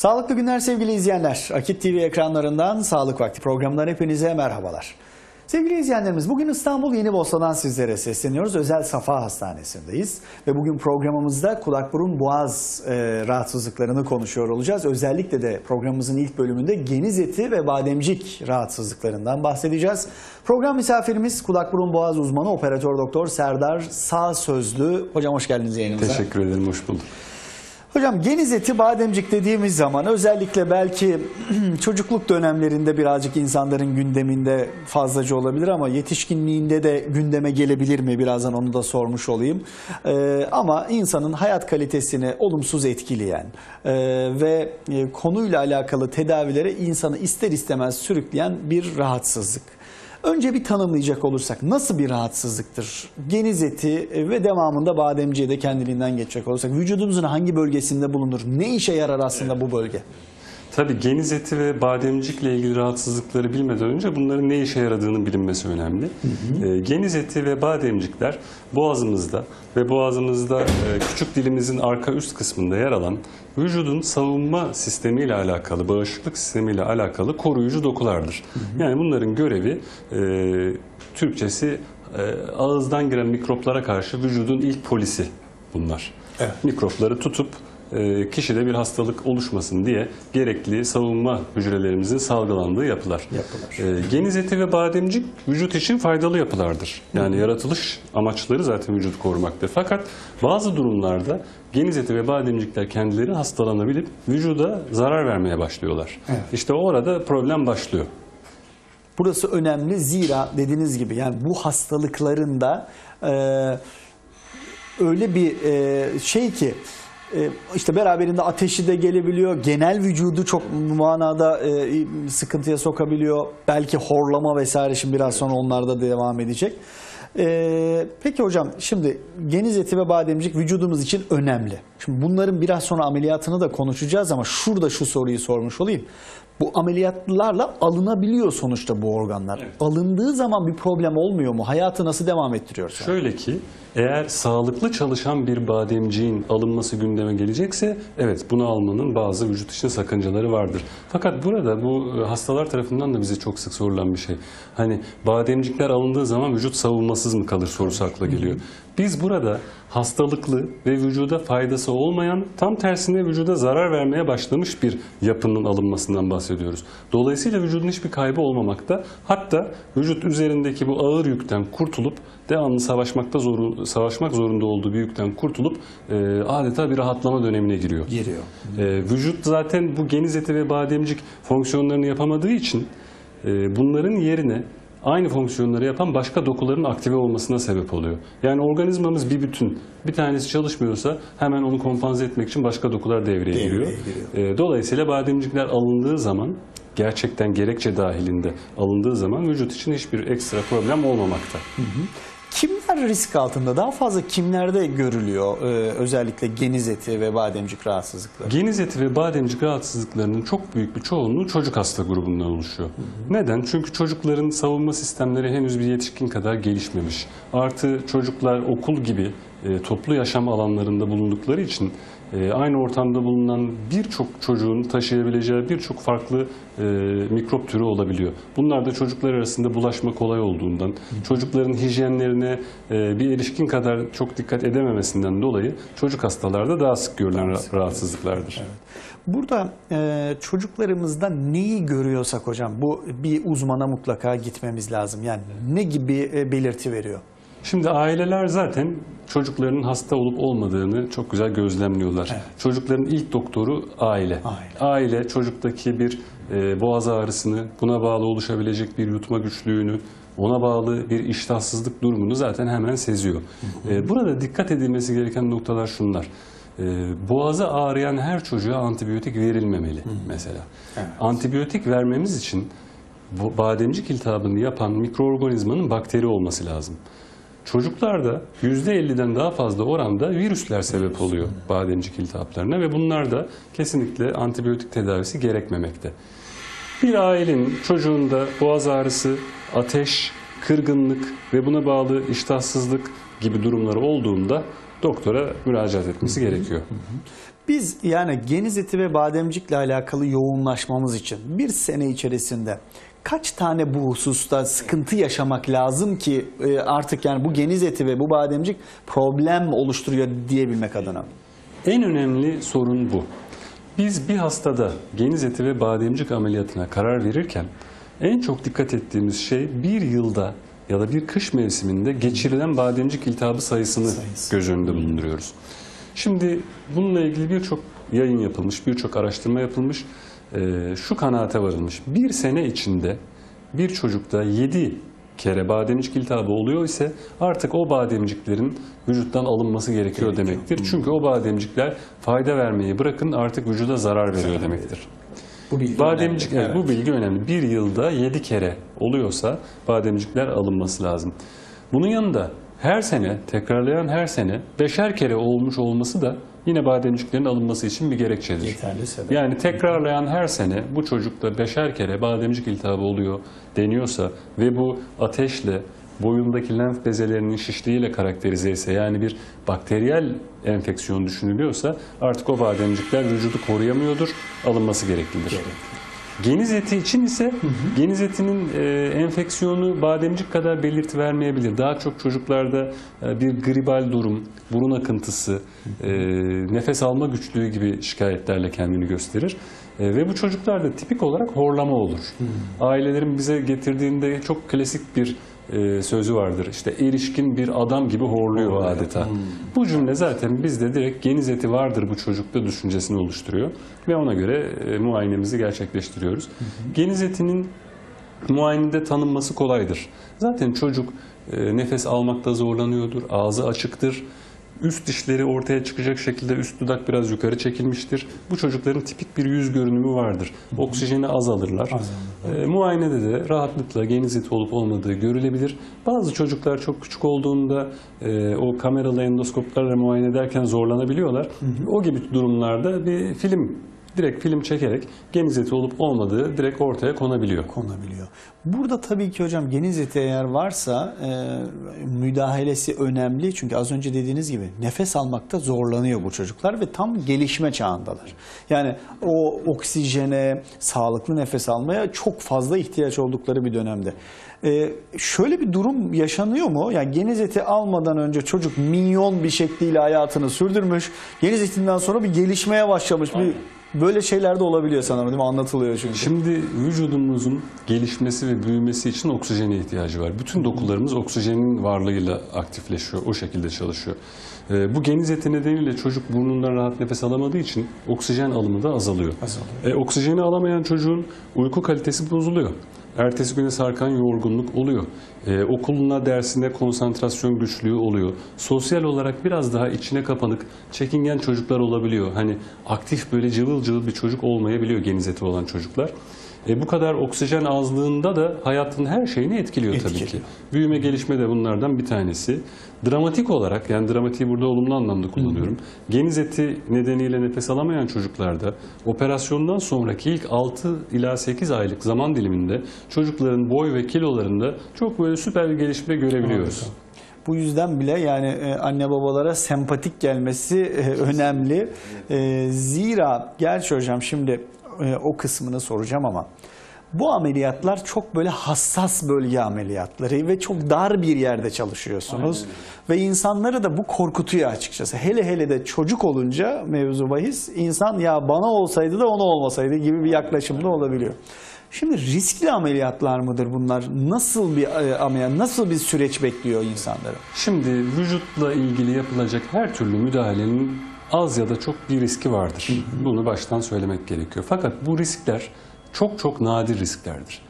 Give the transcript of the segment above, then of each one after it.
Sağlıklı günler sevgili izleyenler. Akit TV ekranlarından Sağlık Vakti programından hepinize merhabalar. Sevgili izleyenlerimiz bugün İstanbul Yeni Bosna'dan sizlere sesleniyoruz. Özel Safa Hastanesi'ndeyiz. Ve bugün programımızda kulak burun boğaz e, rahatsızlıklarını konuşuyor olacağız. Özellikle de programımızın ilk bölümünde geniz eti ve bademcik rahatsızlıklarından bahsedeceğiz. Program misafirimiz kulak burun boğaz uzmanı operatör doktor Serdar Sağ Sözlü. Hocam hoş geldiniz yayınımıza. Teşekkür ederim, hoş bulduk. Hocam geniz eti bademcik dediğimiz zaman özellikle belki çocukluk dönemlerinde birazcık insanların gündeminde fazlaca olabilir ama yetişkinliğinde de gündeme gelebilir mi birazdan onu da sormuş olayım. Ee, ama insanın hayat kalitesini olumsuz etkileyen e, ve e, konuyla alakalı tedavilere insanı ister istemez sürükleyen bir rahatsızlık. Önce bir tanımlayacak olursak nasıl bir rahatsızlıktır? Geniz eti ve devamında bademciğe de kendiliğinden geçecek olursak vücudumuzun hangi bölgesinde bulunur? Ne işe yarar aslında bu bölge? Tabii geniz eti ve bademcikle ilgili rahatsızlıkları bilmeden önce bunların ne işe yaradığının bilinmesi önemli. Ee, geniz eti ve bademcikler boğazımızda ve boğazımızda e, küçük dilimizin arka üst kısmında yer alan vücudun savunma sistemiyle alakalı, bağışıklık sistemiyle alakalı koruyucu dokulardır. Yani bunların görevi e, Türkçesi e, ağızdan giren mikroplara karşı vücudun ilk polisi bunlar. Evet. Mikropları tutup e, kişide bir hastalık oluşmasın diye gerekli savunma hücrelerimizin salgılandığı yapılar. Yapılar. E, geniz eti ve bademcik vücut için faydalı yapılardır. Yani yaratılış amaçları zaten vücut korumaktır. Fakat bazı durumlarda geniz eti ve bademcikler kendileri hastalanabilip vücuda zarar vermeye başlıyorlar. Evet. İşte orada problem başlıyor. Burası önemli zira dediğiniz gibi yani bu hastalıkların da e, öyle bir e, şey ki e, işte beraberinde ateşi de gelebiliyor. Genel vücudu çok manada e, sıkıntıya sokabiliyor. Belki horlama vesaire şimdi biraz sonra onlarda devam edecek. E, peki hocam şimdi geniz eti ve bademcik vücudumuz için önemli. Şimdi bunların biraz sonra ameliyatını da konuşacağız ama şurada şu soruyu sormuş olayım. Bu ameliyatlarla alınabiliyor sonuçta bu organlar. Alındığı zaman bir problem olmuyor mu? Hayatı nasıl devam ettiriyor? sonra? Şöyle ki eğer sağlıklı çalışan bir bademciğin alınması gündeme gelecekse evet bunu almanın bazı vücut için sakıncaları vardır. Fakat burada bu e, hastalar tarafından da bize çok sık sorulan bir şey. Hani bademcikler alındığı zaman vücut savunmasız mı kalır sorusu akla geliyor. Biz burada hastalıklı ve vücuda faydası olmayan tam tersine vücuda zarar vermeye başlamış bir yapının alınmasından bahsediyoruz. Dolayısıyla vücudun hiçbir kaybı olmamakta. Hatta vücut üzerindeki bu ağır yükten kurtulup devamlı savaşmakta zoru, savaşmak zorunda olduğu bir yükten kurtulup e, adeta bir rahatlama dönemine giriyor. Giriyor. E, vücut zaten bu geniz eti ve bademcik fonksiyonlarını yapamadığı için e, bunların yerine aynı fonksiyonları yapan başka dokuların aktive olmasına sebep oluyor. Yani organizmamız bir bütün. Bir tanesi çalışmıyorsa hemen onu kompanze etmek için başka dokular devreye, Devreye giriyor. giriyor. E, dolayısıyla bademcikler alındığı zaman gerçekten gerekçe dahilinde alındığı zaman vücut için hiçbir ekstra problem olmamakta. Kimler risk altında? Daha fazla kimlerde görülüyor e, özellikle geniz eti ve bademcik rahatsızlıkları? Geniz eti ve bademcik rahatsızlıklarının çok büyük bir çoğunluğu çocuk hasta grubundan oluşuyor. Neden? Çünkü çocukların savunma sistemleri henüz bir yetişkin kadar gelişmemiş. Artı çocuklar okul gibi e, toplu yaşam alanlarında bulundukları için e, aynı ortamda bulunan birçok çocuğun taşıyabileceği birçok farklı e, mikrop türü olabiliyor. Bunlar da çocuklar arasında bulaşma kolay olduğundan, çocukların hijyenlerine e, bir erişkin kadar çok dikkat edememesinden dolayı çocuk hastalarda daha sık görülen ra- rahatsızlıklardır. Burada e, çocuklarımızda neyi görüyorsak hocam bu bir uzmana mutlaka gitmemiz lazım. Yani ne gibi e, belirti veriyor? Şimdi aileler zaten çocuklarının hasta olup olmadığını çok güzel gözlemliyorlar. Çocukların ilk doktoru aile. Aile. Aile çocuktaki bir e, boğaz ağrısını, buna bağlı oluşabilecek bir yutma güçlüğünü, ona bağlı bir iştahsızlık durumunu zaten hemen seziyor. E, burada dikkat edilmesi gereken noktalar şunlar. E, boğazı ağrıyan her çocuğa antibiyotik verilmemeli mesela. Antibiyotik vermemiz için bu bademcik iltihabını yapan mikroorganizmanın bakteri olması lazım. Çocuklarda %50'den daha fazla oranda virüsler sebep oluyor bademcik iltihaplarına ve bunlar da kesinlikle antibiyotik tedavisi gerekmemekte. Bir ailenin çocuğunda boğaz ağrısı, ateş, kırgınlık ve buna bağlı iştahsızlık gibi durumları olduğunda doktora müracaat etmesi gerekiyor. Biz yani geniz eti ve bademcikle alakalı yoğunlaşmamız için bir sene içerisinde kaç tane bu hususta sıkıntı yaşamak lazım ki e, artık yani bu geniz eti ve bu bademcik problem oluşturuyor diyebilmek adına? En önemli sorun bu. Biz bir hastada geniz eti ve bademcik ameliyatına karar verirken en çok dikkat ettiğimiz şey bir yılda ya da bir kış mevsiminde geçirilen bademcik iltihabı sayısını Sayısı. göz önünde bulunduruyoruz. Şimdi bununla ilgili birçok yayın yapılmış, birçok araştırma yapılmış. Ee, şu kanaate varılmış. Bir sene içinde bir çocukta 7 kere bademcik iltihabı oluyor ise artık o bademciklerin vücuttan alınması gerekiyor, demektir. Çünkü o bademcikler fayda vermeyi bırakın artık vücuda zarar veriyor demektir. Bu bilgi Bademcik, önemli. evet, bu bilgi önemli. Bir yılda 7 kere oluyorsa bademcikler alınması lazım. Bunun yanında her sene, tekrarlayan her sene beşer kere olmuş olması da yine bademciklerin alınması için bir gerekçedir. Yeterli sebep. Yani tekrarlayan her sene bu çocukta beşer kere bademcik iltihabı oluyor deniyorsa ve bu ateşle boyundaki lenf bezelerinin şişliğiyle karakterize ise yani bir bakteriyel enfeksiyon düşünülüyorsa artık o bademcikler vücudu koruyamıyordur, alınması gereklidir. Geniz eti için ise geniz etinin e, enfeksiyonu bademcik kadar belirti vermeyebilir. Daha çok çocuklarda e, bir gribal durum, burun akıntısı, e, nefes alma güçlüğü gibi şikayetlerle kendini gösterir. E, ve bu çocuklarda tipik olarak horlama olur. Ailelerin bize getirdiğinde çok klasik bir e, sözü vardır. İşte erişkin bir adam gibi horluyor adeta. Bu cümle zaten bizde direkt geniz eti vardır bu çocukta düşüncesini oluşturuyor ve ona göre e, muayenemizi gerçekleştiriyoruz. Geniz etinin muayenede tanınması kolaydır. Zaten çocuk e, nefes almakta zorlanıyordur, ağzı açıktır. Üst dişleri ortaya çıkacak şekilde üst dudak biraz yukarı çekilmiştir. Bu çocukların tipik bir yüz görünümü vardır. Oksijeni az alırlar. E, muayenede de rahatlıkla geniz eti olup olmadığı görülebilir. Bazı çocuklar çok küçük olduğunda e, o kameralı endoskoplarla muayene ederken zorlanabiliyorlar. O gibi durumlarda bir film direkt film çekerek geniz eti olup olmadığı direkt ortaya konabiliyor. konabiliyor. Burada tabii ki hocam geniz eti eğer varsa e, müdahalesi önemli. Çünkü az önce dediğiniz gibi nefes almakta zorlanıyor bu çocuklar ve tam gelişme çağındalar. Yani o oksijene, sağlıklı nefes almaya çok fazla ihtiyaç oldukları bir dönemde. E, şöyle bir durum yaşanıyor mu? Yani geniz eti almadan önce çocuk minyon bir şekliyle hayatını sürdürmüş. Geniz etinden sonra bir gelişmeye başlamış. Bir Böyle şeyler de olabiliyor sanırım değil mi? Anlatılıyor çünkü. Şimdi vücudumuzun gelişmesi ve büyümesi için oksijene ihtiyacı var. Bütün dokularımız oksijenin varlığıyla aktifleşiyor, o şekilde çalışıyor. Ee, bu geniz eti nedeniyle çocuk burnundan rahat nefes alamadığı için oksijen alımı da azalıyor. Azalıyor. E, oksijeni alamayan çocuğun uyku kalitesi bozuluyor. Ertesi güne sarkan yorgunluk oluyor. Ee, okuluna, dersinde konsantrasyon güçlüğü oluyor. Sosyal olarak biraz daha içine kapanık, çekingen çocuklar olabiliyor. Hani aktif böyle cıvıl cıvıl bir çocuk olmayabiliyor geniz eti olan çocuklar. E, bu kadar oksijen azlığında da hayatın her şeyini etkiliyor tabii ki. Etkiliyor. Büyüme gelişme de bunlardan bir tanesi. Dramatik olarak yani dramatiği burada olumlu anlamda kullanıyorum. Geniz eti nedeniyle nefes alamayan çocuklarda operasyondan sonraki ilk 6 ila 8 aylık zaman diliminde çocukların boy ve kilolarında çok böyle süper bir gelişme görebiliyoruz. Bu yüzden bile yani e, anne babalara sempatik gelmesi e, önemli. E, Zira gerçi hocam şimdi e, o kısmını soracağım ama bu ameliyatlar çok böyle hassas bölge ameliyatları ve çok dar bir yerde çalışıyorsunuz. Ve insanları da bu korkutuyor açıkçası. Hele hele de çocuk olunca mevzu bahis insan ya bana olsaydı da ona olmasaydı gibi bir yaklaşımda olabiliyor. Şimdi riskli ameliyatlar mıdır bunlar? Nasıl bir e, ameliyat, nasıl bir süreç bekliyor insanları? Şimdi vücutla ilgili yapılacak her türlü müdahalenin az ya da çok bir riski vardır. Bunu baştan söylemek gerekiyor. Fakat bu riskler çok çok nadir risklerdir.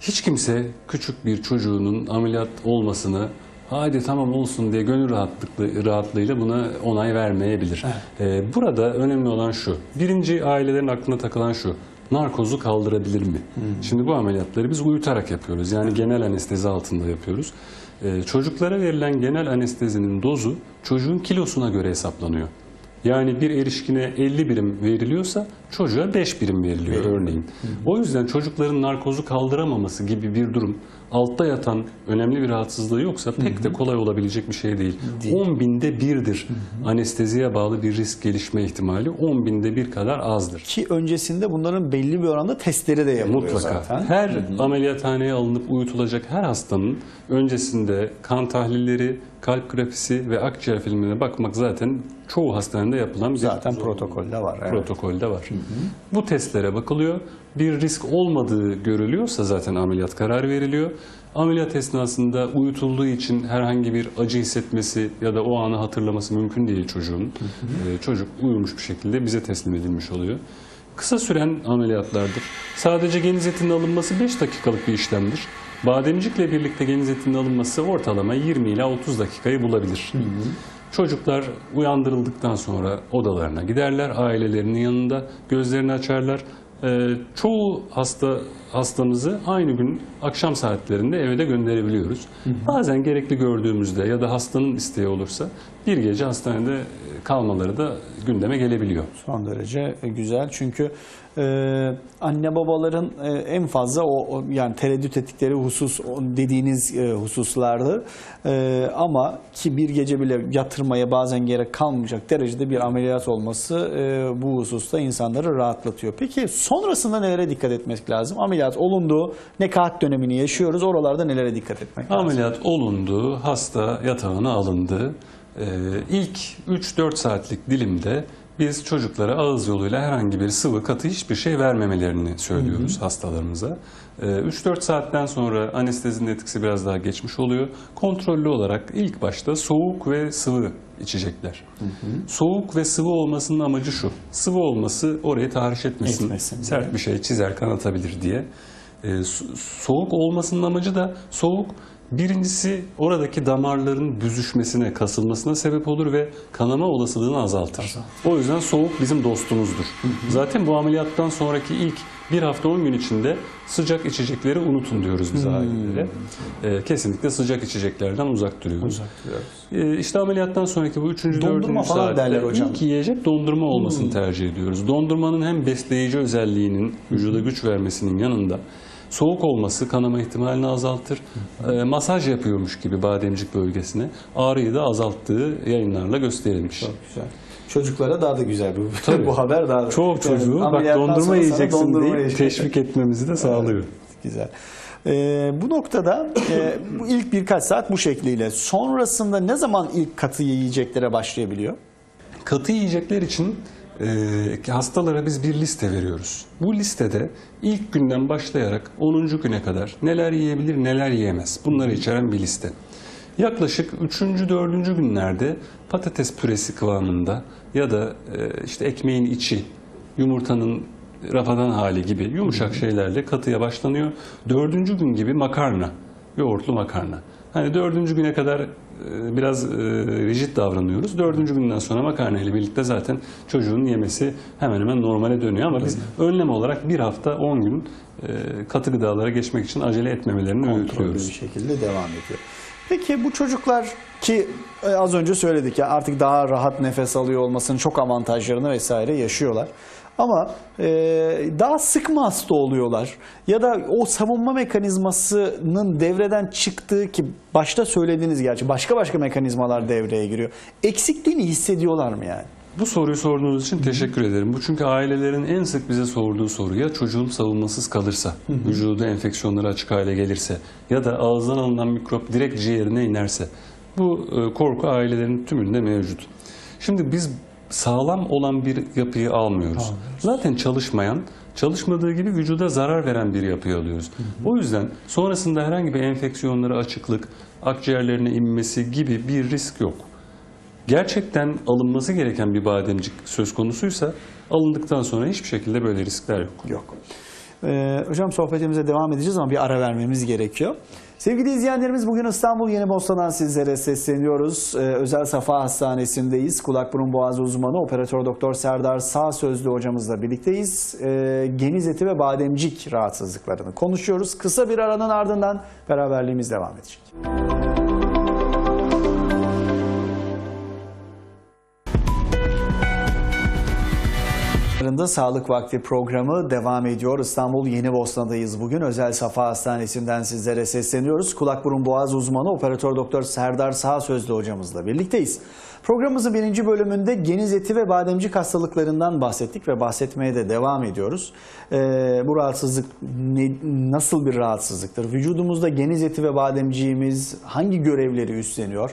Hiç kimse küçük bir çocuğunun ameliyat olmasını hadi tamam olsun diye gönül rahatlıklı, rahatlığıyla buna onay vermeyebilir. Ee, burada önemli olan şu. Birinci ailelerin aklına takılan şu. Narkozu kaldırabilir mi? Şimdi bu ameliyatları biz uyutarak yapıyoruz. Yani genel anestezi altında yapıyoruz. Ee, çocuklara verilen genel anestezinin dozu çocuğun kilosuna göre hesaplanıyor. Yani bir erişkine 50 birim veriliyorsa çocuğa 5 birim veriliyor örneğin. O yüzden çocukların narkozu kaldıramaması gibi bir durum altta yatan önemli bir rahatsızlığı yoksa pek de kolay olabilecek bir şey değil. 10 binde birdir anesteziye bağlı bir risk gelişme ihtimali 10 binde bir kadar azdır. Ki öncesinde bunların belli bir oranda testleri de yapılıyor Mutlaka. zaten. Her ameliyathaneye alınıp uyutulacak her hastanın öncesinde kan tahlilleri, kalp grafisi ve akciğer filmine bakmak zaten çoğu hastanede yapılan bir Zaten protokolde var. Evet. protokolde var. Bu testlere bakılıyor. Bir risk olmadığı görülüyorsa zaten ameliyat kararı veriliyor. Ameliyat esnasında uyutulduğu için herhangi bir acı hissetmesi ya da o anı hatırlaması mümkün değil çocuğun. Ee, çocuk uyumuş bir şekilde bize teslim edilmiş oluyor. Kısa süren ameliyatlardır. Sadece geniz etinin alınması 5 dakikalık bir işlemdir. Bademcikle birlikte geniz etinin alınması ortalama 20 ila 30 dakikayı bulabilir. Çocuklar uyandırıldıktan sonra odalarına giderler, ailelerinin yanında gözlerini açarlar. Ee, çoğu hasta hastamızı aynı gün akşam saatlerinde eve de gönderebiliyoruz. Bazen gerekli gördüğümüzde ya da hastanın isteği olursa bir gece hastanede e, kalmaları da gündeme gelebiliyor. Son derece güzel çünkü e, anne babaların e, en fazla o, o yani tereddüt ettikleri husus dediğiniz e, hususlardı E, ama ki bir gece bile yatırmaya bazen gerek kalmayacak derecede bir ameliyat olması e, bu hususta insanları rahatlatıyor. Peki sonrasında nelere dikkat etmek lazım? Ameliyat olundu, nekaat dönemini yaşıyoruz. Oralarda nelere dikkat etmek lazım? Ameliyat olundu, hasta yatağına alındı. Ee, ilk 3-4 saatlik dilimde biz çocuklara ağız yoluyla herhangi bir sıvı katı hiçbir şey vermemelerini söylüyoruz hastalarımıza. Ee, 3-4 saatten sonra anestezinin etkisi biraz daha geçmiş oluyor. Kontrollü olarak ilk başta soğuk ve sıvı içecekler. Soğuk ve sıvı olmasının amacı şu. Sıvı olması orayı tahriş etmesin. Etmesin diye. Sert bir şey çizer kanatabilir diye. Ee, so- soğuk olmasının amacı da soğuk birincisi oradaki damarların büzüşmesine, kasılmasına sebep olur ve kanama olasılığını azaltır. O yüzden soğuk bizim dostumuzdur. Zaten bu ameliyattan sonraki ilk bir hafta 10 gün içinde sıcak içecekleri unutun diyoruz biz ailelere. Ee, kesinlikle sıcak içeceklerden uzak duruyoruz. Ee, işte ameliyattan sonraki bu 3. 4. Dondurma falan derler saatte hocam. ilk yiyecek dondurma olmasını tercih ediyoruz. Dondurmanın hem besleyici özelliğinin vücuda güç vermesinin yanında soğuk olması kanama ihtimalini azaltır. Ee, masaj yapıyormuş gibi bademcik bölgesine ağrıyı da azalttığı yayınlarla gösterilmiş. Çok güzel. Çocuklara daha da güzel bu, Tabii. bu haber daha da. Çoğu çocuğu Yani bak dondurma yiyeceksin dondurma deyip yiyecek. teşvik etmemizi de sağlıyor. Güzel. Ee, bu noktada e, bu ilk birkaç saat bu şekliyle sonrasında ne zaman ilk katı yiyeceklere başlayabiliyor? Katı yiyecekler için e, hastalara biz bir liste veriyoruz. Bu listede ilk günden başlayarak 10. güne kadar neler yiyebilir, neler yiyemez. Bunları içeren bir liste. Yaklaşık 3. 4. günlerde patates püresi kıvamında ya da e, işte ekmeğin içi, yumurtanın rafadan hali gibi yumuşak şeylerle katıya başlanıyor. Dördüncü gün gibi makarna, yoğurtlu makarna. Hani dördüncü güne kadar e, biraz e, rigid davranıyoruz. Dördüncü günden sonra makarna ile birlikte zaten çocuğun yemesi hemen hemen normale dönüyor. Ama biz önlem olarak bir hafta 10 gün e, katı gıdalara geçmek için acele etmemelerini Kontrollü öğütlüyoruz. bir şekilde devam ediyor. Peki bu çocuklar ki az önce söyledik ya artık daha rahat nefes alıyor olmasının çok avantajlarını vesaire yaşıyorlar. Ama e, daha sık mı hasta oluyorlar? Ya da o savunma mekanizmasının devreden çıktığı ki başta söylediğiniz gerçi başka başka mekanizmalar devreye giriyor. Eksikliğini hissediyorlar mı yani? Bu soruyu sorduğunuz için teşekkür ederim. Bu çünkü ailelerin en sık bize sorduğu soru ya çocuğum savunmasız kalırsa, vücudu enfeksiyonları açık hale gelirse ya da ağızdan alınan mikrop direkt ciğerine inerse. Bu e, korku ailelerin tümünde mevcut. Şimdi biz sağlam olan bir yapıyı almıyoruz. Zaten çalışmayan, çalışmadığı gibi vücuda zarar veren bir yapıyı alıyoruz. O yüzden sonrasında herhangi bir enfeksiyonlara açıklık, akciğerlerine inmesi gibi bir risk yok gerçekten alınması gereken bir bademcik söz konusuysa alındıktan sonra hiçbir şekilde böyle riskler yok. Yok. Ee, hocam sohbetimize devam edeceğiz ama bir ara vermemiz gerekiyor. Sevgili izleyenlerimiz bugün İstanbul Yeni Bosna'dan sizlere sesleniyoruz. Ee, Özel Safa Hastanesi'ndeyiz. Kulak burun boğaz uzmanı operatör doktor Serdar Sağ Sözlü hocamızla birlikteyiz. Ee, geniz eti ve bademcik rahatsızlıklarını konuşuyoruz. Kısa bir aranın ardından beraberliğimiz devam edecek. Ekranlarında Sağlık Vakti programı devam ediyor. İstanbul Yeni Bosna'dayız bugün. Özel Safa Hastanesi'nden sizlere sesleniyoruz. Kulak burun boğaz uzmanı operatör doktor Serdar Sağ Sözlü hocamızla birlikteyiz. Programımızın birinci bölümünde geniz eti ve bademcik hastalıklarından bahsettik ve bahsetmeye de devam ediyoruz. Ee, bu rahatsızlık ne- nasıl bir rahatsızlıktır? Vücudumuzda geniz eti ve bademciğimiz hangi görevleri üstleniyor?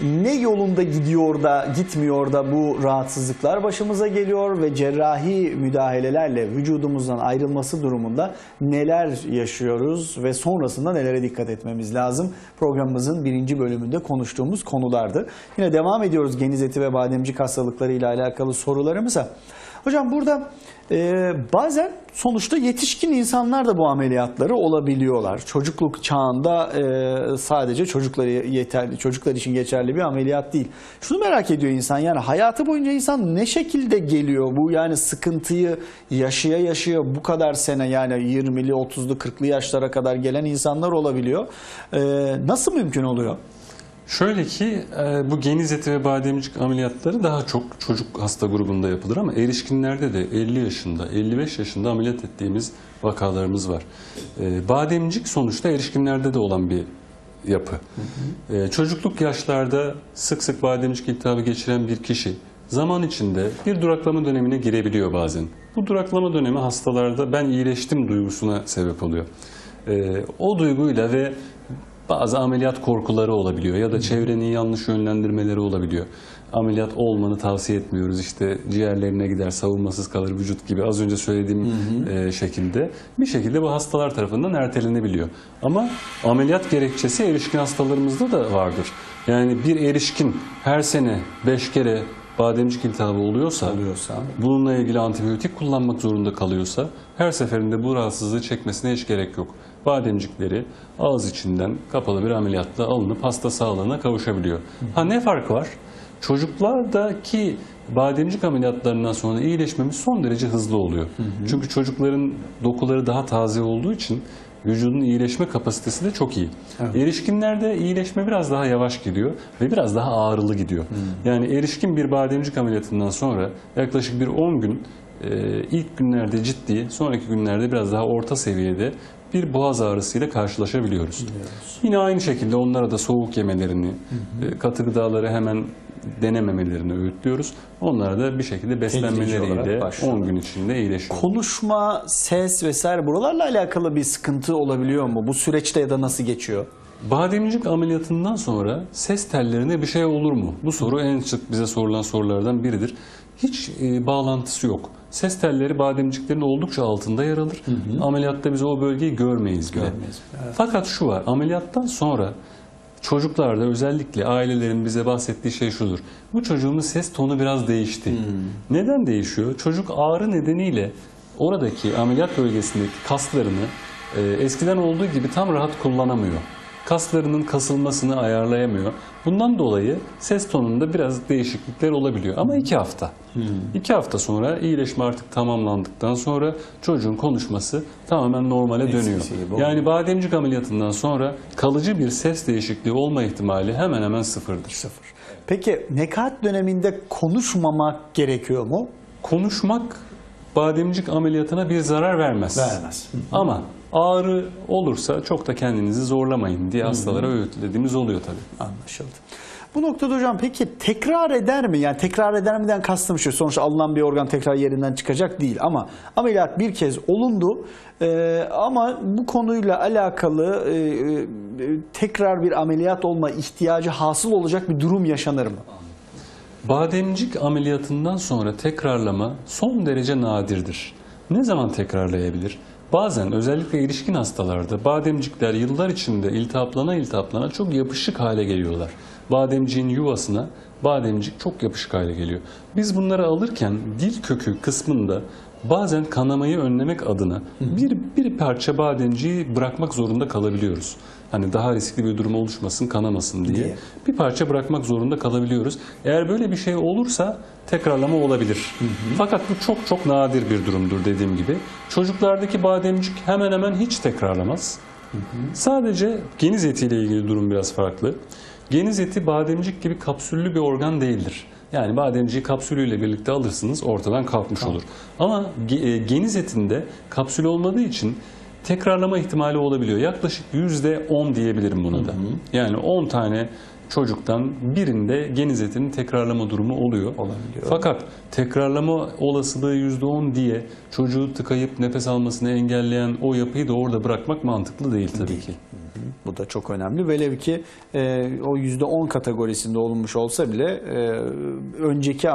Ne yolunda gidiyor da gitmiyor da bu rahatsızlıklar başımıza geliyor ve cerrahi müdahalelerle vücudumuzdan ayrılması durumunda neler yaşıyoruz ve sonrasında nelere dikkat etmemiz lazım? Programımızın birinci bölümünde konuştuğumuz konulardı. Yine devam ediyoruz geniz eti ve bademcik hastalıkları ile alakalı sorularımıza. Hocam burada e, bazen sonuçta yetişkin insanlar da bu ameliyatları olabiliyorlar. Çocukluk çağında e, sadece çocukları yeterli, çocuklar için geçerli bir ameliyat değil. Şunu merak ediyor insan yani hayatı boyunca insan ne şekilde geliyor bu yani sıkıntıyı yaşaya yaşaya bu kadar sene yani 20'li 30'lu 40'lı yaşlara kadar gelen insanlar olabiliyor. E, nasıl mümkün oluyor? Şöyle ki e, bu geniz eti ve bademcik ameliyatları daha çok çocuk hasta grubunda yapılır ama erişkinlerde de 50 yaşında, 55 yaşında ameliyat ettiğimiz vakalarımız var. E, Bademcik sonuçta erişkinlerde de olan bir yapı. E, Çocukluk yaşlarda sık sık bademcik iltihabı geçiren bir kişi zaman içinde bir duraklama dönemine girebiliyor bazen. Bu duraklama dönemi hastalarda ben iyileştim duygusuna sebep oluyor. O duyguyla ve bazı ameliyat korkuları olabiliyor ya da çevrenin yanlış yönlendirmeleri olabiliyor. Ameliyat olmanı tavsiye etmiyoruz. İşte ciğerlerine gider, savunmasız kalır vücut gibi az önce söylediğim e, şekilde bir şekilde bu hastalar tarafından ertelenebiliyor. Ama ameliyat gerekçesi erişkin hastalarımızda da vardır. Yani bir erişkin her sene 5 kere bademcik iltihabı oluyorsa, Oluyorsa. bununla ilgili antibiyotik kullanmak zorunda kalıyorsa her seferinde bu rahatsızlığı çekmesine hiç gerek yok. Bademcikleri ağız içinden kapalı bir ameliyatla alınıp hasta sağlığına kavuşabiliyor. Ha ne fark var? Çocuklardaki bademcik ameliyatlarından sonra iyileşmemiz son derece hızlı oluyor. Çünkü çocukların dokuları daha taze olduğu için vücudun iyileşme kapasitesi de çok iyi. Erişkinlerde iyileşme biraz daha yavaş gidiyor ve biraz daha ağrılı gidiyor. Yani erişkin bir bademcik ameliyatından sonra yaklaşık bir 10 gün e, ilk günlerde ciddi, sonraki günlerde biraz daha orta seviyede bir boğaz ağrısıyla karşılaşabiliyoruz. Yine aynı şekilde onlara da soğuk yemelerini, e, katı gıdaları hemen denememelerini öğütlüyoruz. Onlara da bir şekilde beslenmeleriyle olarak başlıyorlar. 10 gün içinde iyileşiyor. Konuşma, ses vesaire buralarla alakalı bir sıkıntı olabiliyor mu? Bu süreçte ya da nasıl geçiyor? Bademcik ameliyatından sonra ses tellerine bir şey olur mu? Bu soru en sık bize sorulan sorulardan biridir. Hiç e, bağlantısı yok. Ses telleri bademciklerin oldukça altında yer alır. Ameliyatta biz o bölgeyi görmeyiz bile. Görmeyiz, Fakat şu var, ameliyattan sonra çocuklarda özellikle ailelerin bize bahsettiği şey şudur. Bu çocuğumun ses tonu biraz değişti. Neden değişiyor? Çocuk ağrı nedeniyle oradaki ameliyat bölgesindeki kaslarını e, eskiden olduğu gibi tam rahat kullanamıyor. Kaslarının kasılmasını ayarlayamıyor. Bundan dolayı ses tonunda biraz değişiklikler olabiliyor. Ama iki hafta. İki hafta sonra iyileşme artık tamamlandıktan sonra çocuğun konuşması tamamen normale dönüyor. Eskisi olmuyor. Yani bademcik ameliyatından sonra kalıcı bir ses değişikliği olma ihtimali hemen hemen sıfırdır. Sıfır. Peki nekat döneminde konuşmamak gerekiyor mu? Konuşmak bademcik ameliyatına bir zarar vermez. Vermez. Ama ağrı olursa çok da kendinizi zorlamayın diye hastalara öğütlediğimiz oluyor tabii. Anlaşıldı. Bu noktada hocam peki tekrar eder mi? Yani tekrar eder miden kastım şu. Sonuçta alınan bir organ tekrar yerinden çıkacak değil ama ameliyat bir kez olundu Ee, ama bu konuyla alakalı e, e, tekrar bir ameliyat olma ihtiyacı hasıl olacak bir durum yaşanır mı? Bademcik ameliyatından sonra tekrarlama son derece nadirdir. Ne zaman tekrarlayabilir? Bazen özellikle erişkin hastalarda bademcikler yıllar içinde iltihaplana iltihaplana çok yapışık hale geliyorlar. Bademciğin yuvasına bademcik çok yapışık hale geliyor. Biz bunları alırken dil kökü kısmında bazen kanamayı önlemek adına bir, bir parça bademciği bırakmak zorunda kalabiliyoruz. Hani daha riskli bir durum oluşmasın, kanamasın diye. Diye. Bir parça bırakmak zorunda kalabiliyoruz. Eğer böyle bir şey olursa tekrarlama olabilir. Fakat bu çok çok nadir bir durumdur dediğim gibi. Çocuklardaki bademcik hemen hemen hiç tekrarlamaz. Sadece geniz etiyle ilgili durum biraz farklı. Geniz eti bademcik gibi kapsüllü bir organ değildir. Yani bademciyi kapsülüyle birlikte alırsınız ortadan kalkmış olur. Ama e, geniz etinde kapsül olmadığı için tekrarlama ihtimali olabiliyor. Yaklaşık %10 diyebilirim buna da. Yani 10 tane çocuktan birinde geniz etinin tekrarlama durumu oluyor. Olabiliyor. Fakat tekrarlama olasılığı %10 diye çocuğu tıkayıp nefes almasını engelleyen o yapıyı da orada bırakmak mantıklı değil tabii ki. Bu da çok önemli. Velev ki e, o %10 kategorisinde olunmuş olsa bile e, önceki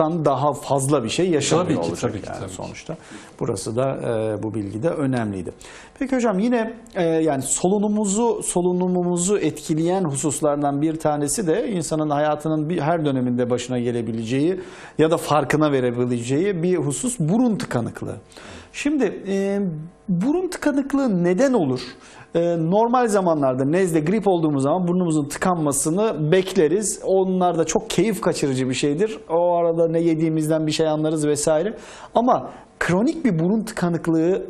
ameliyattan daha fazla bir şey yaşanıyor Tabii ki, olacak tabii ki, yani tabii ki. sonuçta. Burası da e, bu bilgi de önemliydi. Peki hocam yine e, yani solunumumuzu solunumumuzu etkileyen hususlardan bir tanesi de insanın hayatının bir her döneminde başına gelebileceği ya da farkına verebileceği bir husus burun tıkanıklığı. Şimdi e, burun tıkanıklığı neden olur? E, normal zamanlarda nezle, grip olduğumuz zaman burnumuzun tıkanmasını bekleriz. Onlar da çok keyif kaçırıcı bir şeydir. O arada ne yediğimizden bir şey anlarız vesaire. Ama kronik bir burun tıkanıklığı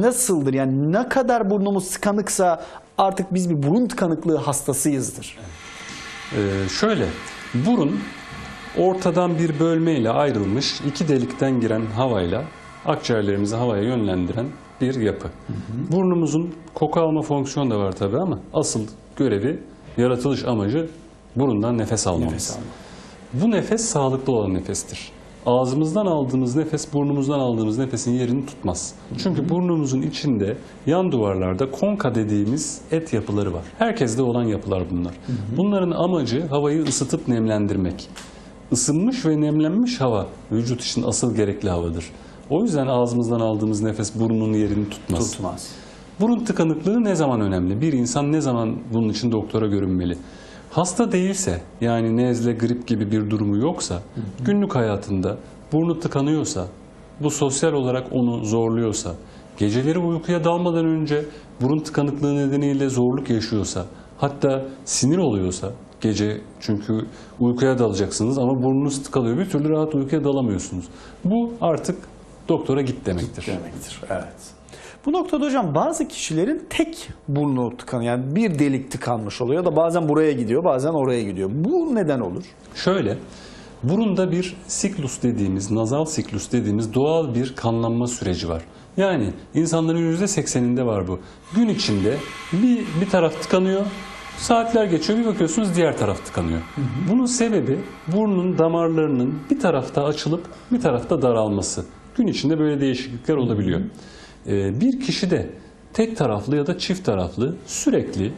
nasıldır? Yani ne kadar burnumuz tıkanıksa artık biz bir burun tıkanıklığı hastasıyızdır. Ee, şöyle, burun ortadan bir bölmeyle ayrılmış iki delikten giren havayla akciğerlerimizi havaya yönlendiren bir yapı. Burnumuzun koku alma fonksiyonu da var tabii ama asıl görevi, yaratılış amacı burundan nefes almamız. Nefes alma. Bu nefes sağlıklı olan nefestir. Ağzımızdan aldığımız nefes burnumuzdan aldığımız nefesin yerini tutmaz. Çünkü burnumuzun içinde yan duvarlarda konka dediğimiz et yapıları var. Herkeste olan yapılar bunlar. Bunların amacı havayı ısıtıp nemlendirmek. Isınmış ve nemlenmiş hava vücut için asıl gerekli havadır. O yüzden ağzımızdan aldığımız nefes burnun yerini tutmaz. Tutmaz. Burun tıkanıklığı ne zaman önemli? Bir insan ne zaman bunun için doktora görünmeli? Hasta değilse yani nezle, grip gibi bir durumu yoksa, günlük hayatında burnu tıkanıyorsa, bu sosyal olarak onu zorluyorsa, geceleri uykuya dalmadan önce burun tıkanıklığı nedeniyle zorluk yaşıyorsa, hatta sinir oluyorsa, gece çünkü uykuya dalacaksınız ama burnunuz tıkalıyor, bir türlü rahat uykuya dalamıyorsunuz. Bu artık doktora git demektir. demektir. Evet. Bu noktada hocam bazı kişilerin tek burnu tıkanıyor. Yani bir delik tıkanmış oluyor da bazen buraya gidiyor bazen oraya gidiyor. Bu neden olur? Şöyle, burunda bir siklus dediğimiz, nazal siklus dediğimiz doğal bir kanlanma süreci var. Yani insanların %80'inde var bu. Gün içinde bir, bir taraf tıkanıyor, saatler geçiyor bir bakıyorsunuz diğer taraf tıkanıyor. Bunun sebebi burnun damarlarının bir tarafta açılıp bir tarafta daralması. Gün içinde böyle değişiklikler olabiliyor. Ee, bir kişi de tek taraflı ya da çift taraflı sürekli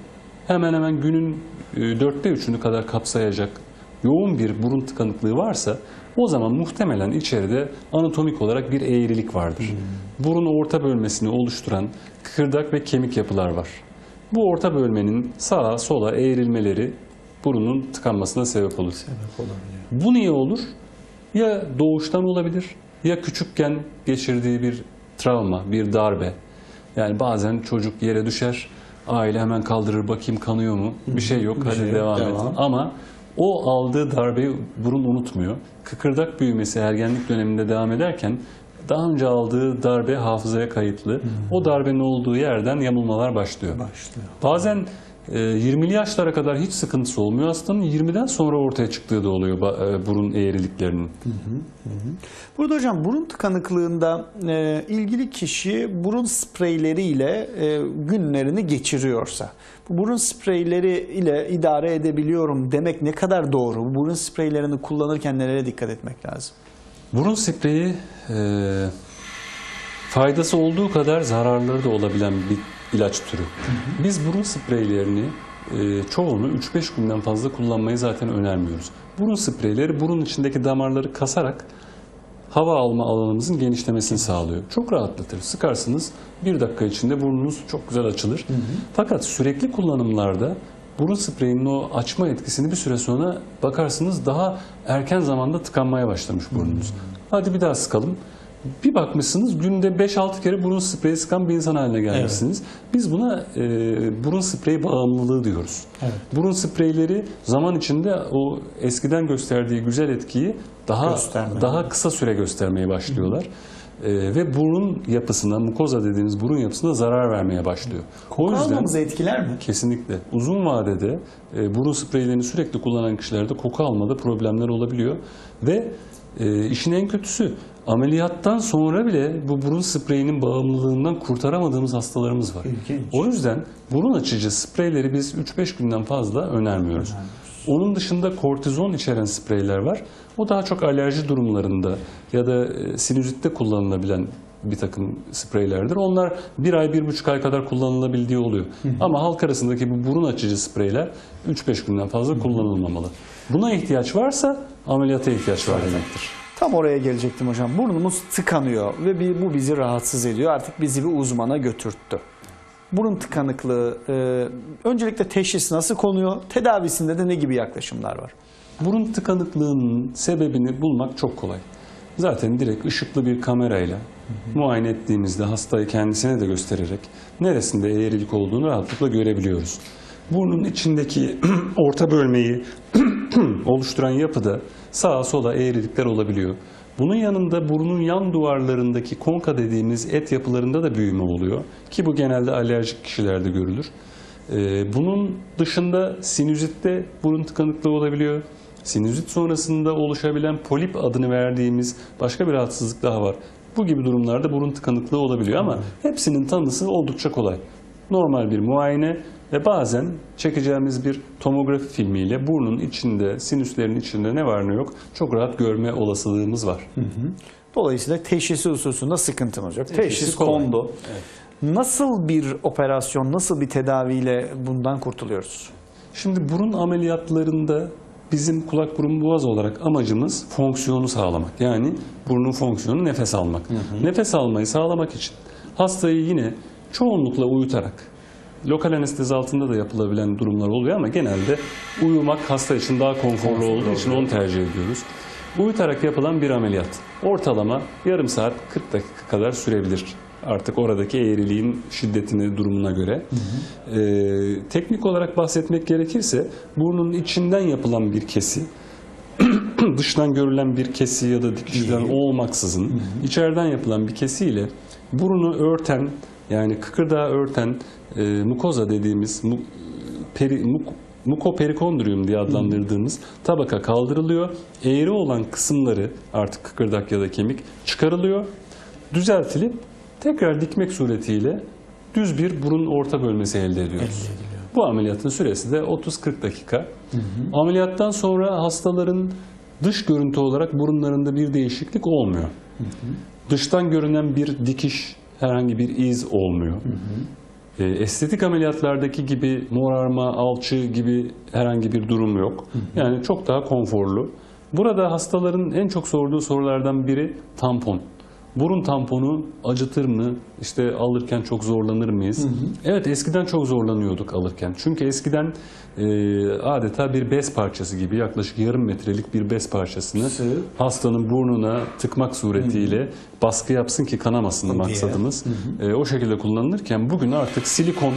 hemen hemen günün e, dörtte üçünü kadar kapsayacak yoğun bir burun tıkanıklığı varsa o zaman muhtemelen içeride anatomik olarak bir eğrilik vardır. Burun orta bölmesini oluşturan kıkırdak ve kemik yapılar var. Bu orta bölmenin sağa sola eğrilmeleri burunun tıkanmasına sebep olur. Bu niye olur? Ya doğuştan olabilir ya küçükken geçirdiği bir travma, bir darbe. Yani bazen çocuk yere düşer, aile hemen kaldırır bakayım kanıyor mu? Bir şey yok, hadi şey yok, devam, devam. et. Ama o aldığı darbeyi burun unutmuyor. Kıkırdak büyümesi ergenlik döneminde devam ederken daha önce aldığı darbe hafızaya kayıtlı. O darbenin olduğu yerden yamulmalar başlıyor. Başlıyor. Bazen 20'li yaşlara kadar hiç sıkıntısı olmuyor hastanın 20'den sonra ortaya çıktığı da oluyor e, burun eğriliklerinin. Burada hocam burun tıkanıklığında e, ilgili kişi burun spreyleriyle e, günlerini geçiriyorsa, bu burun spreyleri ile idare edebiliyorum demek ne kadar doğru? Bu burun spreylerini kullanırken nelere dikkat etmek lazım? Burun spreyi e, faydası olduğu kadar zararları da olabilen bir ilaç türü. Biz burun spreylerini e, çoğunu 3-5 günden fazla kullanmayı zaten önermiyoruz. Burun spreyleri burun içindeki damarları kasarak hava alma alanımızın genişlemesini sağlıyor. Çok rahatlatır. Sıkarsınız bir dakika içinde burnunuz çok güzel açılır. Fakat sürekli kullanımlarda burun spreyinin o açma etkisini bir süre sonra bakarsınız daha erken zamanda tıkanmaya başlamış burnunuz. Hadi bir daha sıkalım. Bir bakmışsınız günde 5-6 kere burun spreyi sıkan bir insan haline gelmişsiniz. Biz buna e, burun spreyi bağımlılığı diyoruz. Evet. Burun spreyleri zaman içinde o eskiden gösterdiği güzel etkiyi daha Göstermeye. daha kısa süre göstermeye başlıyorlar. Ee, ve burun yapısına, mukoza dediğimiz burun yapısına zarar vermeye başlıyor. Koku almamızı etkiler mi? Kesinlikle. Uzun vadede e, burun spreylerini sürekli kullanan kişilerde koku almada problemler olabiliyor. Ve e, işin en kötüsü ameliyattan sonra bile bu burun spreyinin bağımlılığından kurtaramadığımız hastalarımız var. İlginç. O yüzden burun açıcı spreyleri biz 3-5 günden fazla önermiyoruz. Onun dışında kortizon içeren spreyler var. O daha çok alerji durumlarında ya da e, sinüzitte kullanılabilen bir takım spreylerdir. Onlar bir ay, bir buçuk ay kadar kullanılabildiği oluyor. Ama halk arasındaki bu burun açıcı spreyler 3-5 günden fazla kullanılmamalı. Buna ihtiyaç varsa ameliyata ihtiyaç var demektir. Tam oraya gelecektim hocam. Burnumuz tıkanıyor ve bir, bu bizi rahatsız ediyor. Artık bizi bir uzmana götürttü. Burun tıkanıklığı, e, öncelikle teşhis nasıl konuyor? Tedavisinde de ne gibi yaklaşımlar var? Burun tıkanıklığının sebebini bulmak çok kolay. Zaten direkt ışıklı bir kamerayla muayene ettiğimizde hastayı kendisine de göstererek neresinde eğrilik olduğunu rahatlıkla görebiliyoruz. Burnun içindeki orta bölmeyi oluşturan yapıda sağa sola eğrilikler olabiliyor. Bunun yanında burnun yan duvarlarındaki konka dediğimiz et yapılarında da büyüme oluyor ki bu genelde alerjik kişilerde görülür. Ee, bunun dışında sinüzitte burun tıkanıklığı olabiliyor. Sinüzit sonrasında oluşabilen polip adını verdiğimiz başka bir rahatsızlık daha var. Bu gibi durumlarda burun tıkanıklığı olabiliyor ama hepsinin tanısı oldukça kolay. Normal bir muayene ve bazen çekeceğimiz bir tomografi filmiyle burnun içinde, sinüslerin içinde ne var ne yok çok rahat görme olasılığımız var. Dolayısıyla teşhisi hususunda olacak. Teşhisi Teşhis kolay. kondu. Nasıl bir operasyon, nasıl bir tedaviyle bundan kurtuluyoruz? Şimdi burun ameliyatlarında bizim kulak burun boğaz olarak amacımız fonksiyonu sağlamak. Yani burnun fonksiyonu nefes almak. Nefes almayı sağlamak için hastayı yine çoğunlukla uyutarak lokal anestezi altında da yapılabilen durumlar oluyor ama genelde uyumak hasta için daha konforlu olduğu için onu tercih ediyoruz. Uyutarak yapılan bir ameliyat. Ortalama yarım saat 40 dakika kadar sürebilir. Artık oradaki eğriliğin şiddetine, durumuna göre. Ee, teknik olarak bahsetmek gerekirse burnun içinden yapılan bir kesi, dıştan görülen bir kesi ya da dikişten olmaksızın içeriden yapılan bir kesiyle burunu örten yani kıkırdağı örten e, mukoza dediğimiz mu, peri, muk- mukoperikondrium diye adlandırdığımız tabaka kaldırılıyor. Eğri olan kısımları artık kıkırdak ya da kemik çıkarılıyor. Düzeltilip tekrar dikmek suretiyle düz bir burun orta bölmesi elde ediyoruz. Bu ameliyatın süresi de 30-40 dakika. Ameliyattan sonra hastaların dış görüntü olarak burunlarında bir değişiklik olmuyor. Dıştan görünen bir dikiş, herhangi bir iz olmuyor. E, estetik ameliyatlardaki gibi morarma, alçı gibi herhangi bir durum yok. Yani çok daha konforlu. Burada hastaların en çok sorduğu sorulardan biri tampon. Burun tamponu acıtır mı? İşte alırken çok zorlanır mıyız? Evet eskiden çok zorlanıyorduk alırken. Çünkü eskiden e, adeta bir bez parçası gibi yaklaşık yarım metrelik bir bez parçasını Sığ. hastanın burnuna tıkmak suretiyle baskı yapsın ki kanamasın maksadımız. E, o şekilde kullanılırken bugün artık silikon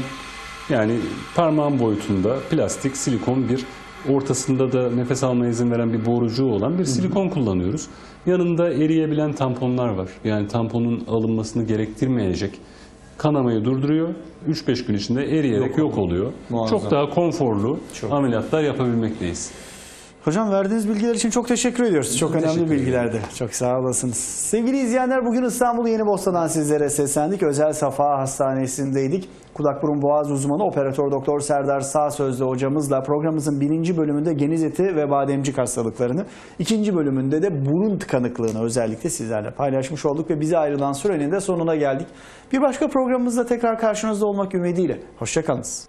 yani parmağın boyutunda plastik silikon bir ortasında da nefes almaya izin veren bir borucuğu olan bir silikon kullanıyoruz. Yanında eriyebilen tamponlar var. Yani tamponun alınmasını gerektirmeyecek. Kanamayı durduruyor. 3-5 gün içinde eriyerek yok, oluyor. Muazzam. Çok daha konforlu Çok. ameliyatlar yapabilmekteyiz. Hocam verdiğiniz bilgiler için çok teşekkür ediyoruz. Çok önemli bilgilerdi. Çok sağ olasınız. Sevgili izleyenler bugün İstanbul Yeni Bosna'dan sizlere seslendik. Özel Safa Hastanesi'ndeydik. Kulak burun boğaz uzmanı operatör doktor Serdar Sağ Sözlü hocamızla programımızın birinci bölümünde geniz eti ve bademcik hastalıklarını, ikinci bölümünde de burun tıkanıklığını özellikle sizlerle paylaşmış olduk ve bize ayrılan sürenin de sonuna geldik. Bir başka programımızda tekrar karşınızda olmak ümidiyle. Hoşçakalınız.